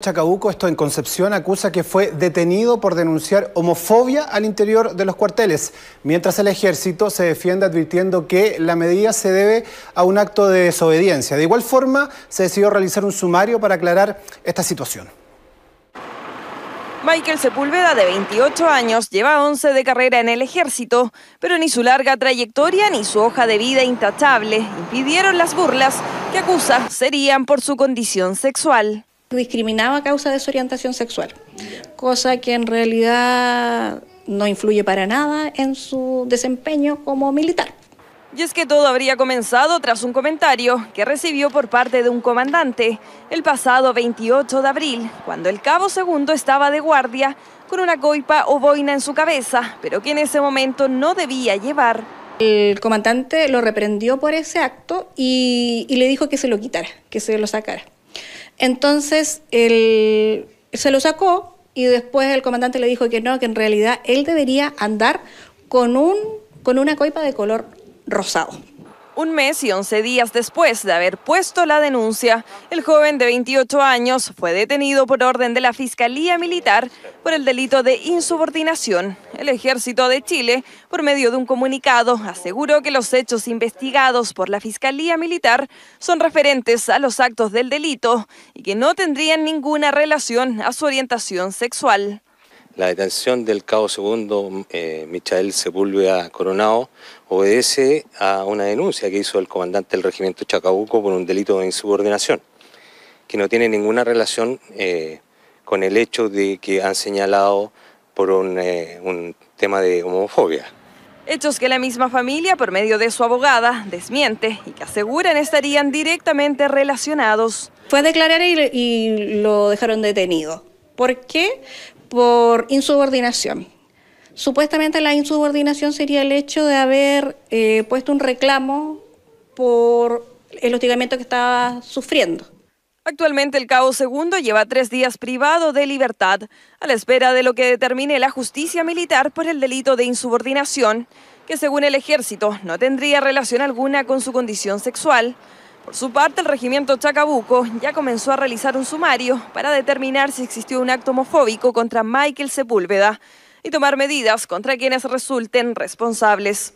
Chacabuco, esto en Concepción, acusa que fue detenido por denunciar homofobia al interior de los cuarteles, mientras el ejército se defiende advirtiendo que la medida se debe a un acto de desobediencia. De igual forma, se decidió realizar un sumario para aclarar esta situación. Michael Sepúlveda, de 28 años, lleva 11 de carrera en el ejército, pero ni su larga trayectoria ni su hoja de vida intachable impidieron las burlas que acusa serían por su condición sexual discriminaba a causa de su orientación sexual, cosa que en realidad no influye para nada en su desempeño como militar. Y es que todo habría comenzado tras un comentario que recibió por parte de un comandante el pasado 28 de abril, cuando el cabo segundo estaba de guardia con una coipa o boina en su cabeza, pero que en ese momento no debía llevar. El comandante lo reprendió por ese acto y, y le dijo que se lo quitara, que se lo sacara. Entonces, él se lo sacó y después el comandante le dijo que no, que en realidad él debería andar con, un, con una coipa de color rosado. Un mes y 11 días después de haber puesto la denuncia, el joven de 28 años fue detenido por orden de la Fiscalía Militar por el delito de insubordinación. El Ejército de Chile, por medio de un comunicado, aseguró que los hechos investigados por la Fiscalía Militar son referentes a los actos del delito y que no tendrían ninguna relación a su orientación sexual. La detención del cabo segundo eh, Michael Sepúlveda Coronado obedece a una denuncia que hizo el comandante del regimiento Chacabuco por un delito de insubordinación, que no tiene ninguna relación eh, con el hecho de que han señalado por un, eh, un tema de homofobia. Hechos que la misma familia, por medio de su abogada, desmiente y que aseguran estarían directamente relacionados. Fue a declarar y, y lo dejaron detenido. ¿Por qué? por insubordinación. Supuestamente la insubordinación sería el hecho de haber eh, puesto un reclamo por el hostigamiento que estaba sufriendo. Actualmente el cabo segundo lleva tres días privado de libertad a la espera de lo que determine la justicia militar por el delito de insubordinación, que según el ejército no tendría relación alguna con su condición sexual, por su parte, el regimiento Chacabuco ya comenzó a realizar un sumario para determinar si existió un acto homofóbico contra Michael Sepúlveda y tomar medidas contra quienes resulten responsables.